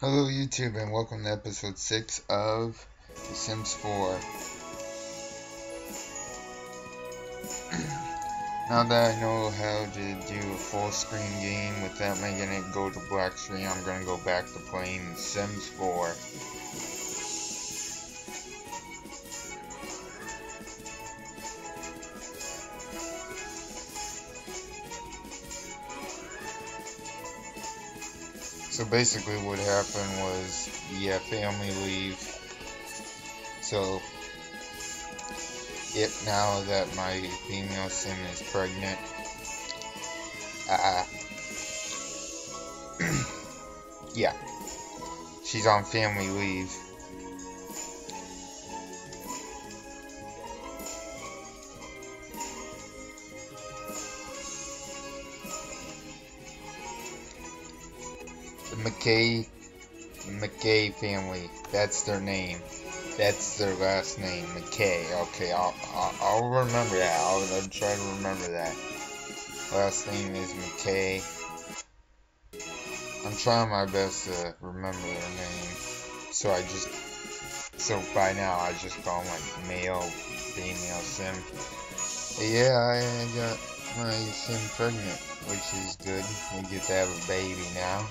Hello YouTube and welcome to episode 6 of The Sims 4. now that I know how to do a full screen game without making it go to black screen, I'm going to go back to playing The Sims 4. So basically what happened was, yeah, family leave. So, it now that my female sim is pregnant, uh, yeah, she's on family leave. McKay, McKay family. That's their name. That's their last name, McKay. Okay, I'll, I'll, I'll remember that. I'll, I'll try to remember that. Last name is McKay. I'm trying my best to remember their name. So I just, so by now I just call like male, female sim. Yeah, I got my sim pregnant, which is good. We get to have a baby now.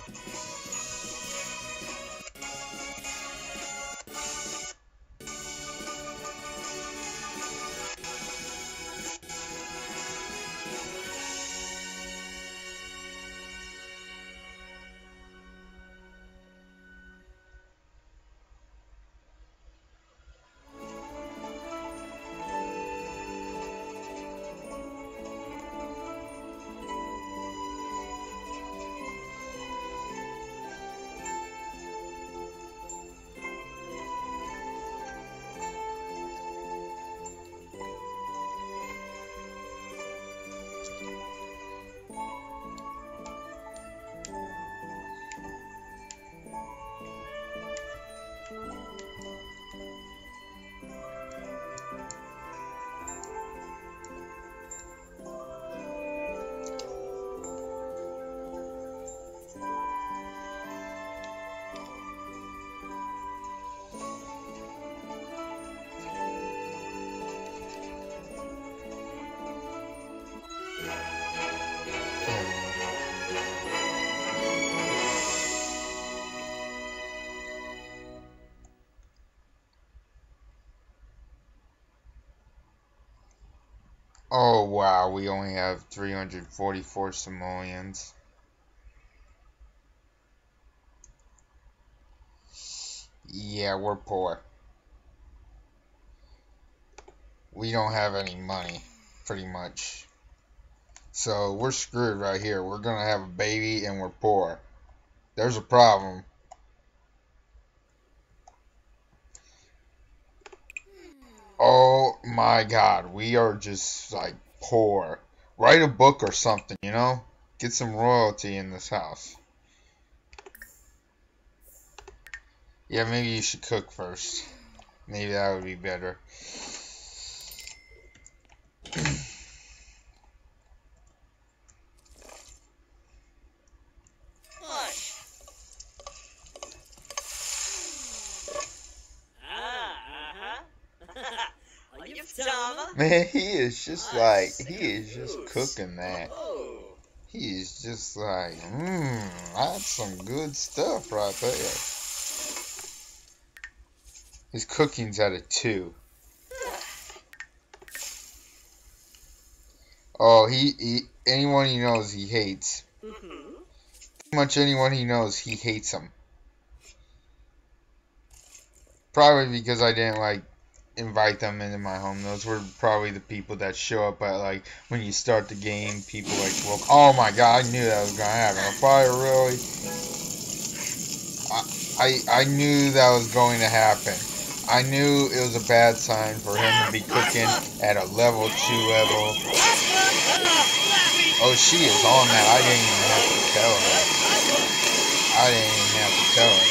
Oh wow, we only have 344 simoleons. Yeah, we're poor. We don't have any money, pretty much. So we're screwed right here. We're gonna have a baby and we're poor. There's a problem. Oh my god, we are just like poor. Write a book or something, you know? Get some royalty in this house. Yeah, maybe you should cook first. Maybe that would be better. Man, he is just like, he is just cooking that. He is just like, mmm, that's some good stuff right there. His cooking's at a two. Oh, he, he anyone he knows he hates. Pretty much anyone he knows he hates him. Probably because I didn't like invite them into my home. Those were probably the people that show up at like when you start the game. People like, well, oh my god, I knew that was gonna happen. A really? I, I I knew that was going to happen. I knew it was a bad sign for him to be cooking at a level two level. Oh, she is on that. I didn't even have to tell her. I didn't even have to tell her.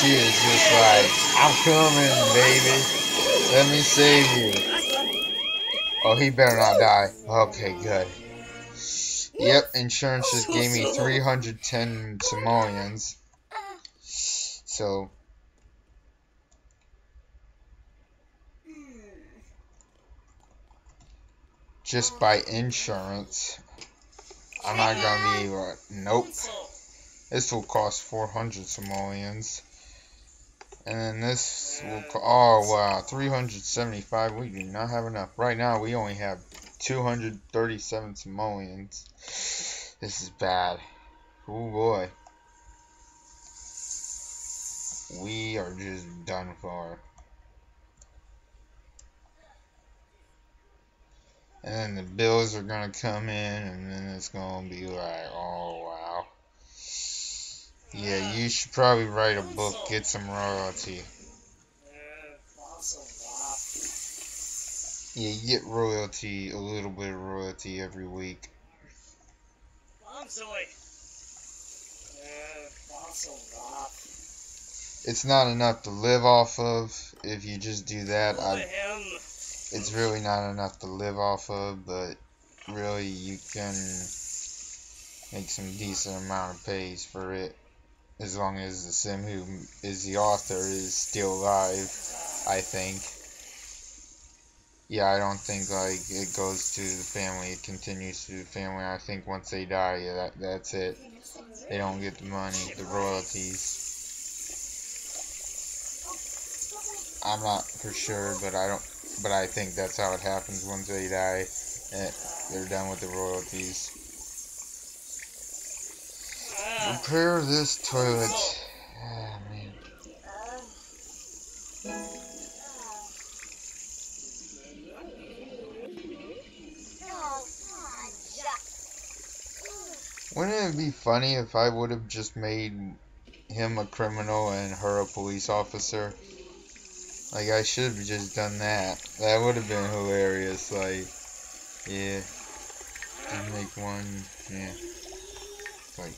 She is just like, I'm coming, baby. Let me save you. Oh, he better not die. Okay, good. Yep, insurance just gave me 310 simoleons. So just by insurance, I'm not gonna be. Nope. This will cost 400 simoleons. And then this will oh wow, 375. We do not have enough. Right now, we only have 237 simoleons. This is bad. Oh boy. We are just done for. And then the bills are gonna come in, and then it's gonna be like, oh wow. Yeah, you should probably write a book, get some royalty. Yeah, you get royalty, a little bit of royalty every week. It's not enough to live off of if you just do that. I it's really not enough to live off of, but really you can make some decent amount of pays for it as long as the sim who is the author is still alive, I think. Yeah, I don't think like it goes to the family, it continues to the family. I think once they die, yeah, that, that's it. They don't get the money, the royalties. I'm not for sure, but I don't but I think that's how it happens once they die. They're done with the royalties. Repair this toilet. Ah, man. Wouldn't it be funny if I would have just made him a criminal and her a police officer? Like, I should have just done that. That would have been hilarious. Like, yeah. Make one, yeah. Like,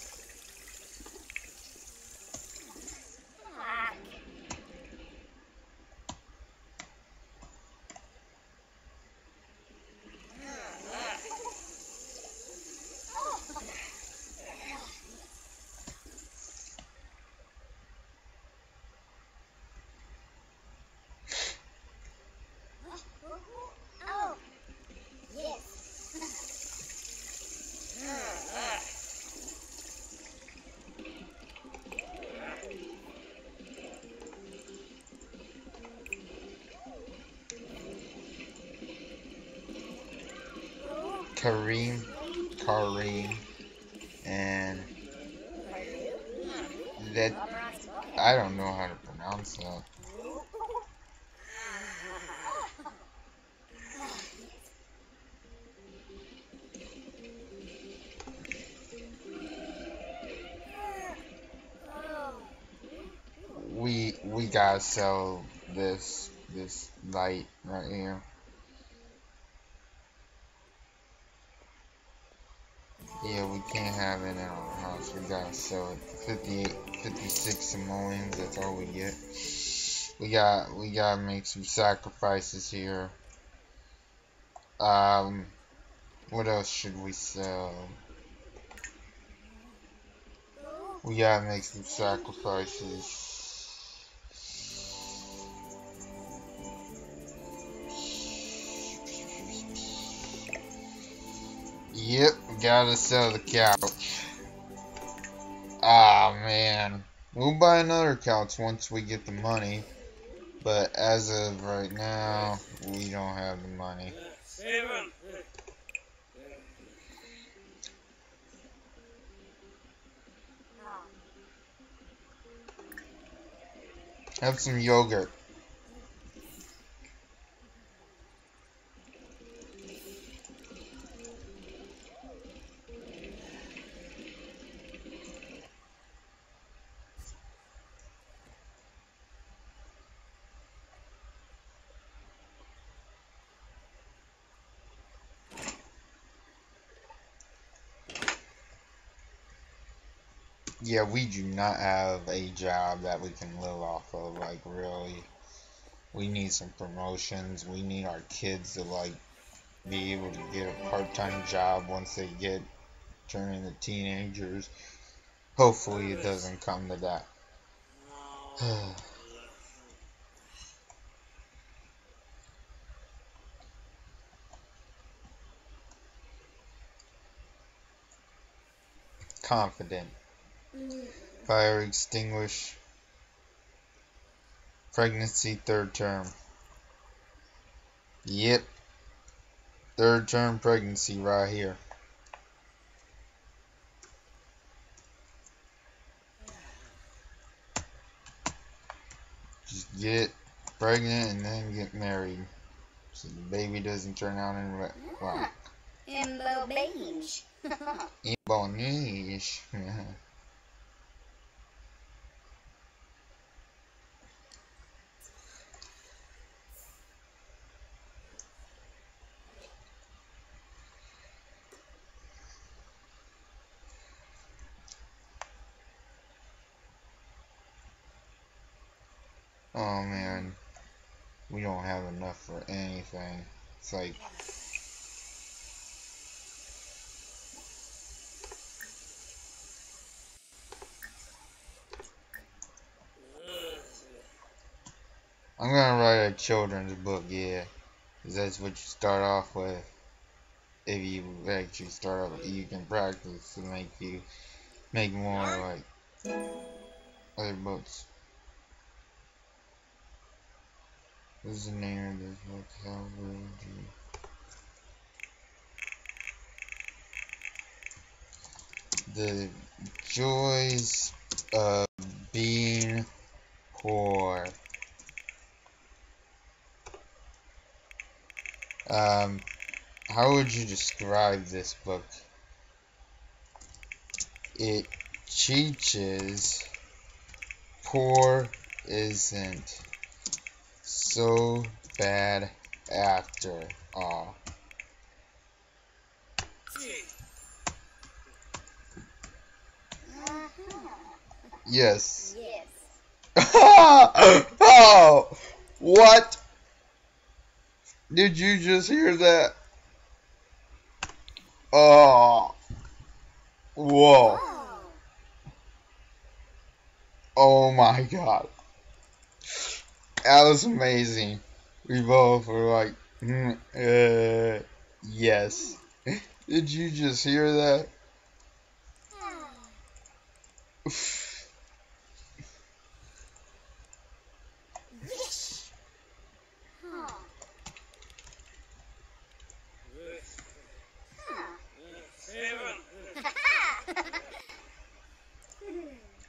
Kareem, Kareem, and that I don't know how to pronounce that. We we gotta sell this this light right here. Yeah, we can't have it in our house. We sell it. 58, 56 simoleons, that's all we get. We got, we gotta make some sacrifices here. Um, what else should we sell? We gotta make some sacrifices. Yep, gotta sell the couch. Ah, man. We'll buy another couch once we get the money. But as of right now, we don't have the money. Have some yogurt. Yeah, we do not have a job that we can live off of. Like, really, we need some promotions. We need our kids to like be able to get a part-time job once they get turn into teenagers. Hopefully, it doesn't come to that. Confident. Fire extinguish. Pregnancy third term. Yep. Third term pregnancy right here. Just get pregnant and then get married. So the baby doesn't turn out in black. Imbo beige. Ebonish. oh man, we don't have enough for anything. It's like I'm gonna write a children's book, yeah. Cause that's what you start off with. If you actually start off, you can practice to make you make more like other books. This is of this book. How? The joys of being poor. Um, how would you describe this book? It teaches poor isn't so bad after all. Yes. Yes. oh, what? Did you just hear that? Oh. Whoa. Oh. Oh my god. That was amazing. We both were like, mm, uh, yes. Did you just hear that? Wish. Huh. Huh.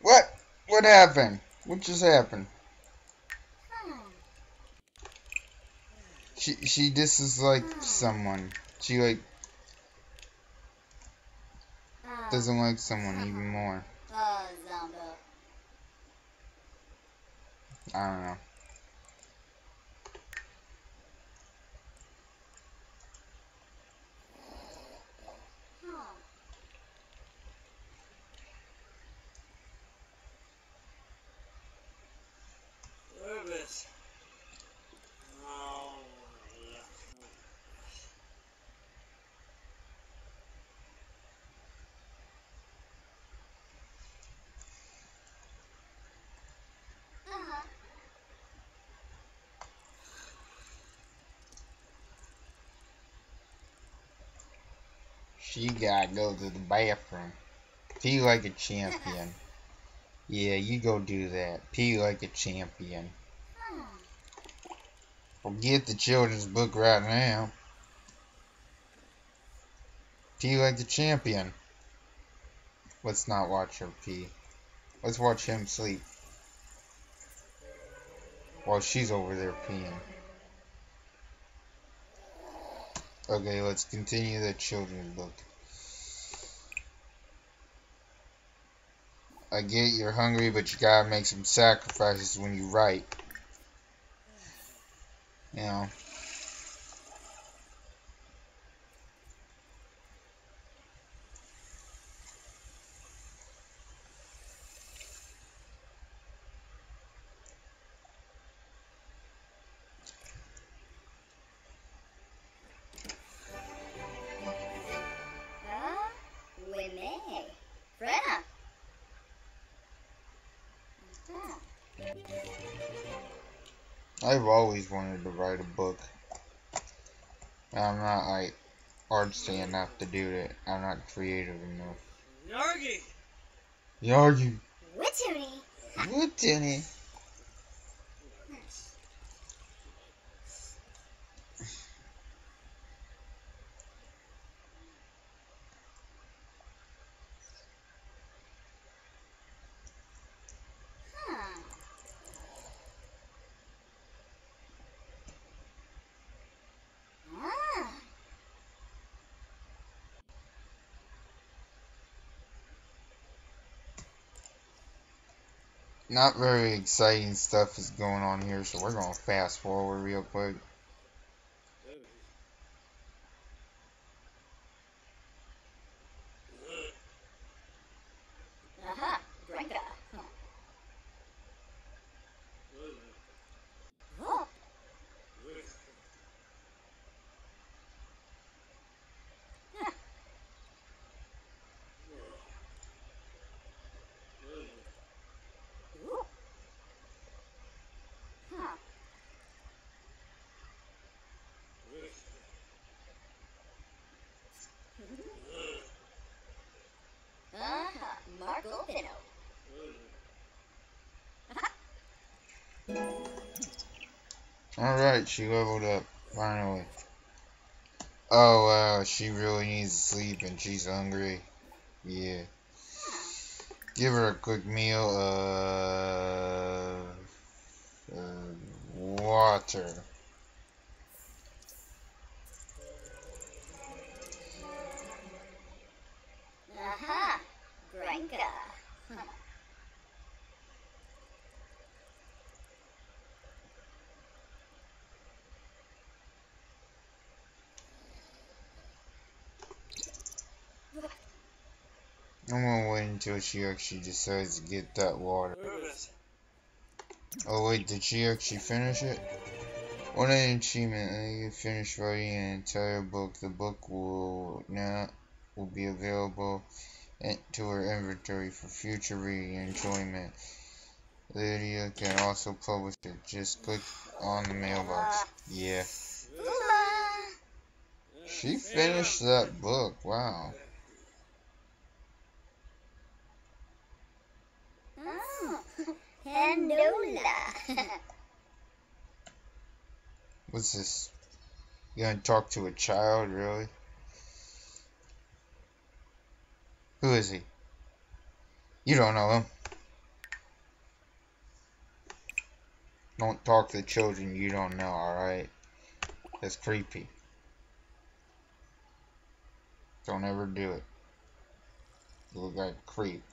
What? What happened? What just happened? She she dislikes someone. She like doesn't like someone even more. Uh, I don't know. Huh. Nervous. Oh, yeah. Uh-huh. She gotta go to the bathroom. Pee like a champion. Yeah, you go do that. Pee like a champion. Forget the children's book right now. Pee like the champion. Let's not watch her pee. Let's watch him sleep. While she's over there peeing. Okay, let's continue the children's book. I get you're hungry, but you gotta make some sacrifices when you write. You know. To write a book. I'm not like artsy enough to do it. I'm not creative enough. Nargi! Yargy, Witchery. what in it? Huh. Ah. Not very exciting stuff is going on here, so we're gonna fast forward real quick. Aha. Drinker. Huh. Oh. Ooh. Huh. Aha. Marco Pino. Alright, she leveled up, finally. Oh wow, she really needs sleep and she's hungry. Yeah. Give her a quick meal of uh, water. Aha. I'm gonna wait until she actually decides to get that water. Oh wait, did she actually finish it? What an achievement! And you finished writing an entire book. The book will now will be available to her inventory for future reading and enjoyment. Lydia can also publish it. Just click on the mailbox. Yeah. She finished that book. Wow. Oh. Pandola. What's this? You gonna talk to a child, really? Who is he? You don't know him. Don't talk to children you don't know, alright? That's creepy. Don't ever do it. You look like a creep.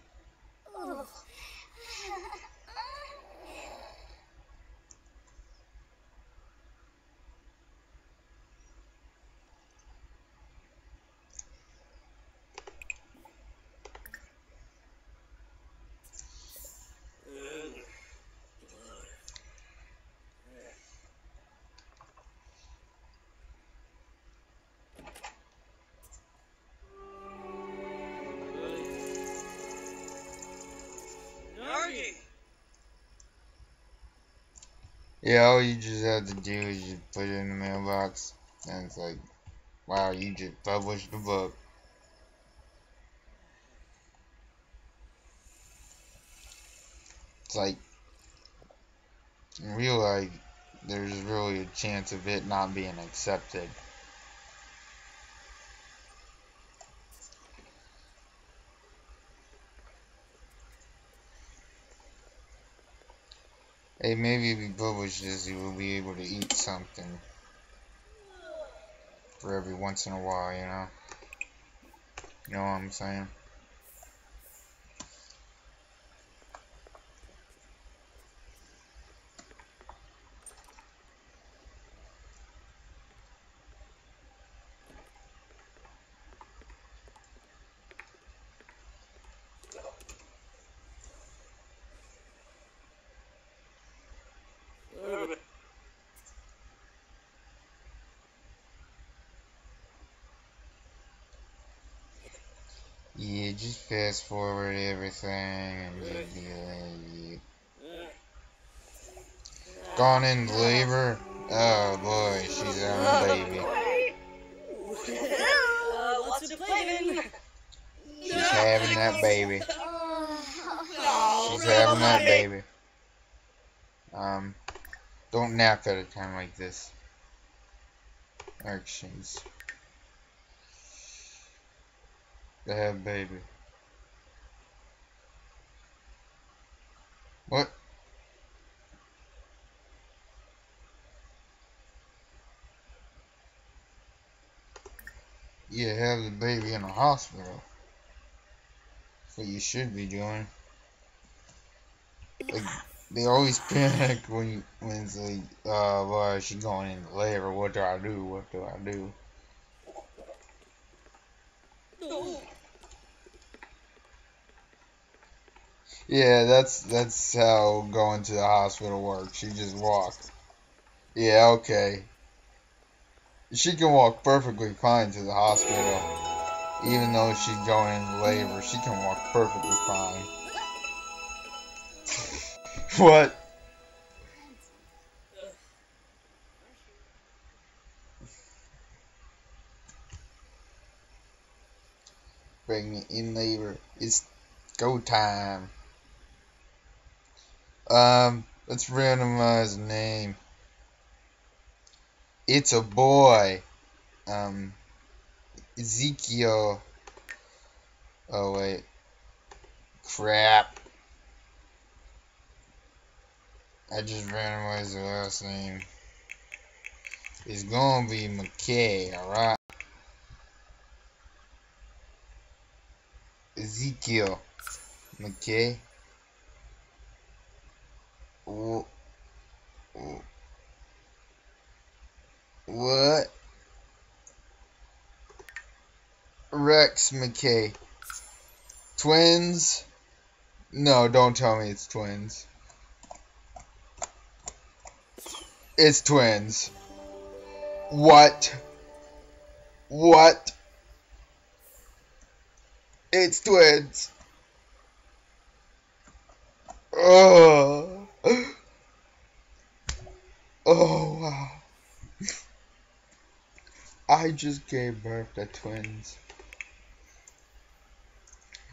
Yeah, all you just have to do is just put it in the mailbox. And it's like, wow, you just published the book. It's like, in real life, there's really a chance of it not being accepted. Hey, maybe if you publish this, you will be able to eat something for every once in a while, you know? You know what I'm saying? Nervous. Yeah, just fast forward everything and gone into labor. Oh boy, she's having a baby. Uh? She's having that baby. She's having that baby. Um, don't nap at a time like this. Actions. They have baby. What? You have the baby in a hospital. That's what you should be doing. Like, they always panic when you, when it's like, uh, well, is she going into labor? What do I do? What do I do? Yeah, that's that's how going to the hospital works. You just walk. Yeah, okay. She can walk perfectly fine to the hospital. Even though she's going labor, she can walk perfectly fine. what? Pregnant in labor. It's go time. Um, let's randomize name. It's a boy. Um, Ezekiel. Oh, wait. Crap. I just randomized the last name. It's gonna be McKay, alright? Ezekiel. McKay. Wh- wh- What? Rex McKay. Twins? No, don't tell me it's twins. It's twins. What? What? It's twins. Oh. Oh wow. I just gave birth to twins.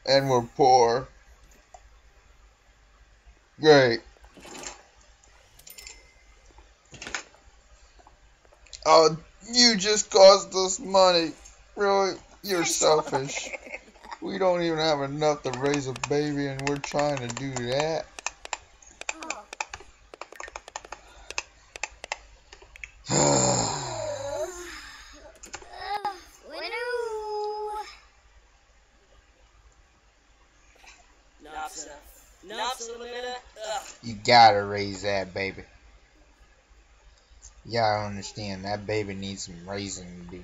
And we're poor. Great. Oh, you just cost us money. Really? You're selfish. We don't even have enough to raise a baby and we're trying to do that. Gotta raise that baby. Gotta understand that baby needs some raising to do.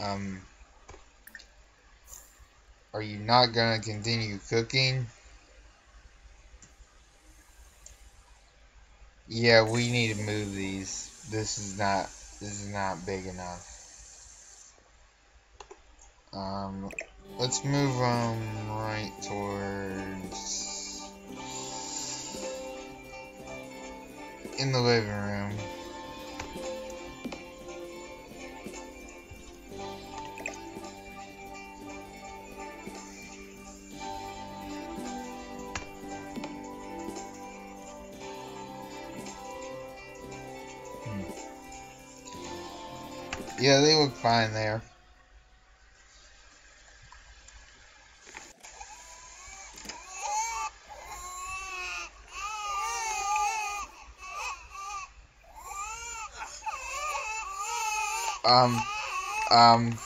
Um, are you not gonna continue cooking? Yeah, we need to move these. This is not. This is not big enough. Um, let's move them right towards in the living room. Hmm. Yeah, they look fine there. Um, um,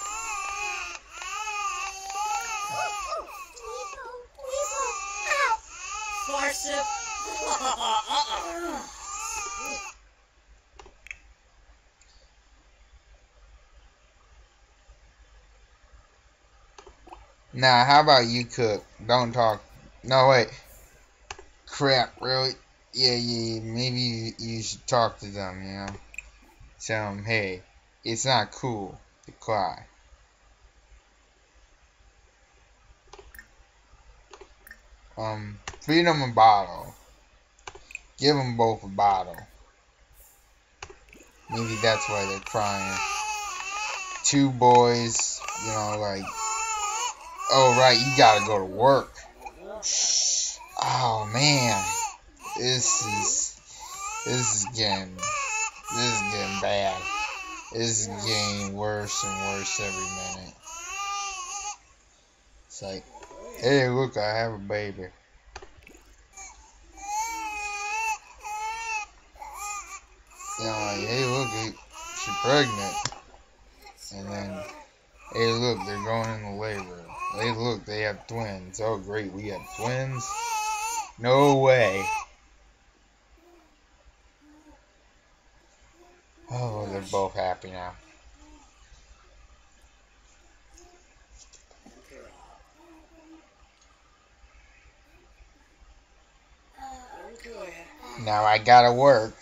nah, how about you cook? Don't talk. No, wait. Crap, really? Yeah, yeah, yeah, maybe you, you should talk to them, you know? Tell them, hey, it's not cool to cry. Um, feed them a bottle. Give them both a bottle. Maybe that's why they're crying. Two boys, you know, like, oh, right, you gotta go to work. Oh, man. This is, this is getting, this is getting bad. Is getting worse and worse every minute. It's like, hey, look, I have a baby. You know, like, hey, look, she's pregnant. And then, hey, look, they're going into labor. Hey, look, they have twins. Oh, great, we have twins? No way. Oh, they're both happy now. Now I gotta work.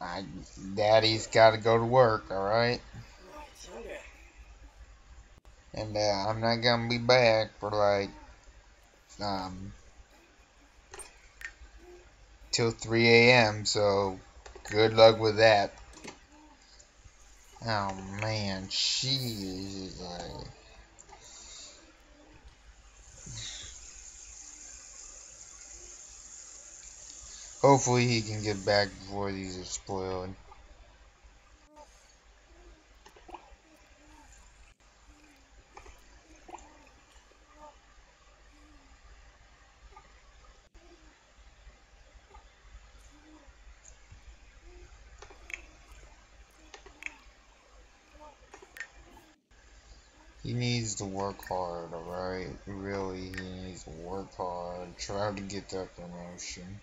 I, Daddy's gotta go to work, alright? And uh, I'm not gonna be back for like, um, till 3 a.m., so good luck with that. Oh man, she is like. Hopefully he can get back before these are spoiled. He needs to work hard, alright? Really, he needs to work hard, try to get that promotion.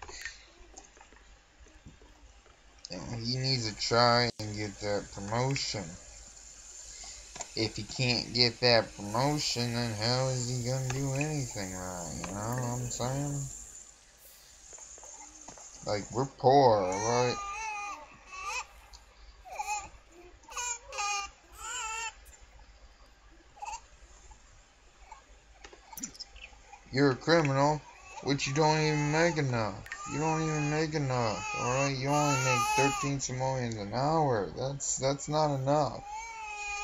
He needs to try and get that promotion. If he can't get that promotion, then how is he gonna do anything right? You know what I'm saying? Like, we're poor, right? You're a criminal, which you don't even make enough. You don't even make enough, alright? You only make 13 simoleons an hour. That's that's not enough.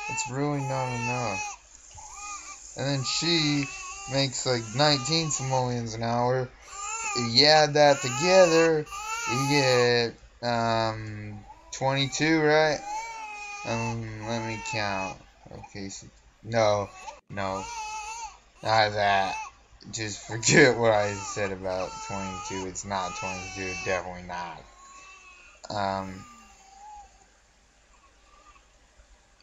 That's really not enough. And then she makes like 19 simoleons an hour. If you add that together, you get um 22, right? Um, let me count. Okay, so, no, no, not that just forget what I said about 22. It's not 22. Definitely not. Um,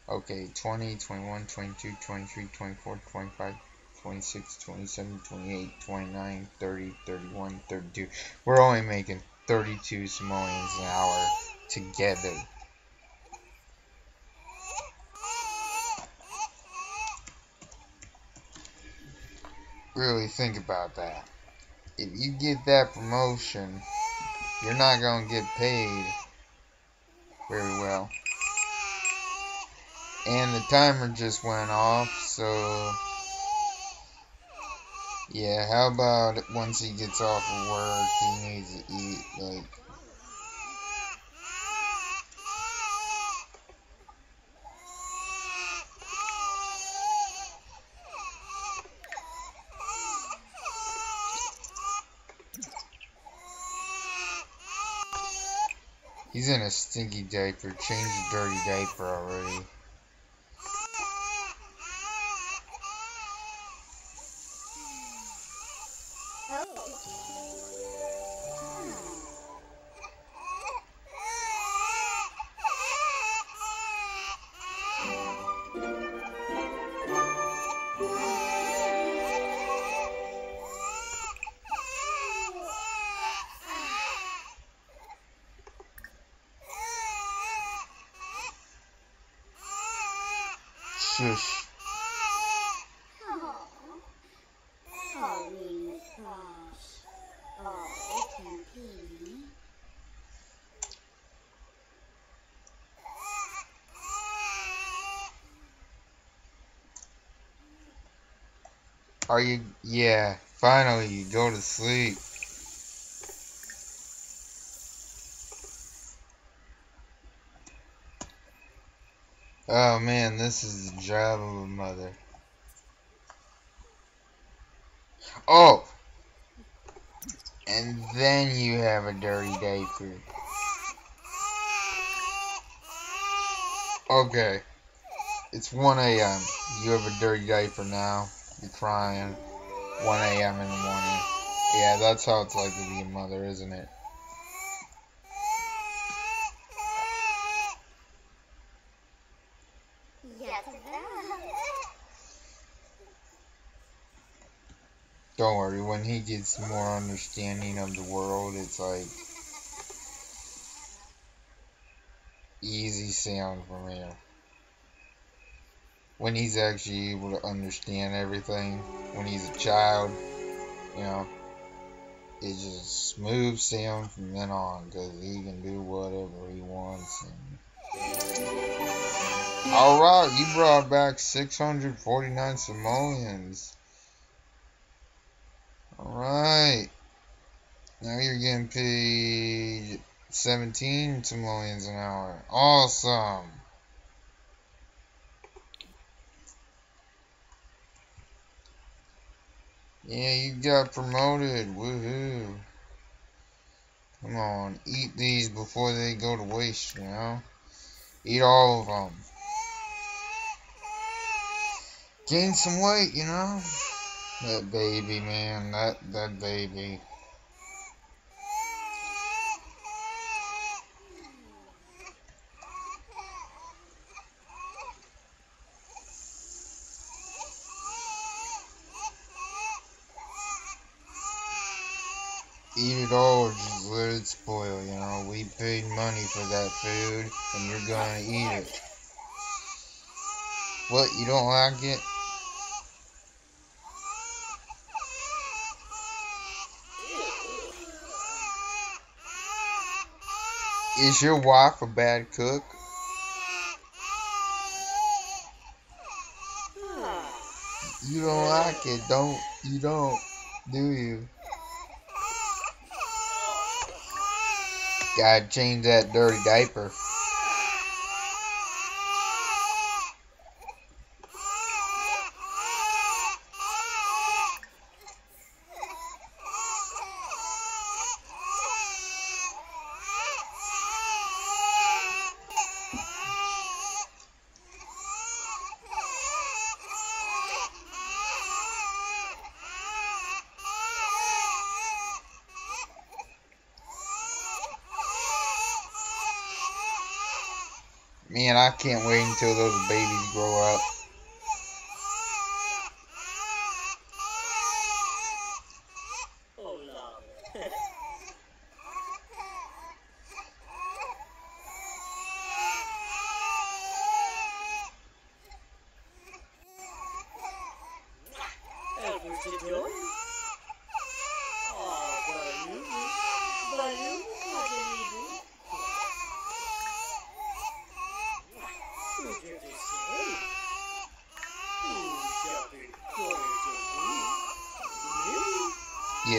okay, 20, 21, 22, 23, 24, 25, 26, 27, 28, 29, 30, 31, 32. We're only making 32 simoleons an hour together. Really think about that. If you get that promotion, you're not going to get paid very well. And the timer just went off, so yeah, how about once he gets off of work, he needs to eat, like, He's in a stinky diaper. Change the dirty diaper already. Are you? Yeah, finally you go to sleep. Oh man, this is the job of a mother. Oh! And then you have a dirty day. Okay. It's 1 a.m. You have a dirty diaper now. You're crying. 1 a.m. in the morning. Yeah, that's how it's like to be a mother, isn't it? Don't worry, when he gets more understanding of the world, it's like easy sound from here. When he's actually able to understand everything, when he's a child, you know, it's just smooth sound from then on because he can do whatever he wants. Alright, you brought back 649 simoleons. Alright. Now you're getting paid 17 simoleons an hour. Awesome. Yeah, you got promoted. Woohoo. Come on, eat these before they go to waste, you know? Eat all of them. Gain some weight, you know? That baby, man. That, that baby. Eat it all or just let it spoil, you know. We paid money for that food and you're gonna eat it. What, you don't like it? Is your wife a bad cook? You don't like it, don't, you don't, do you? Gotta change that dirty diaper. Can't wait until those babies grow up. Oh, Baloo. Baloo, what are you doing? You get to say. You shall be according to me.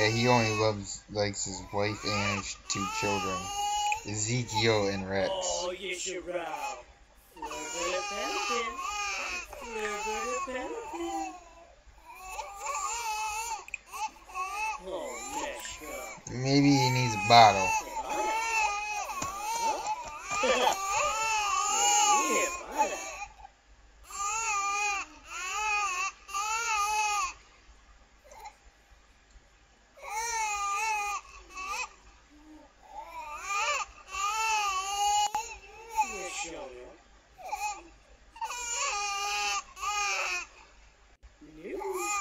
Yeah, he only loves likes his wife and his two children, Ezekiel and Rex. Oh, yes, you're right. Flippity pelican. Flippity pelican. Oh. Maybe he needs a bottle.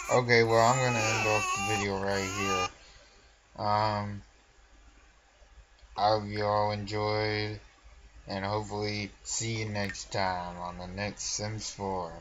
Okay, well, I'm gonna end off the video right here. Um, I hope you all enjoyed, and hopefully see you next time on the next Sims 4.